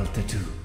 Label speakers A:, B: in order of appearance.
A: altitude.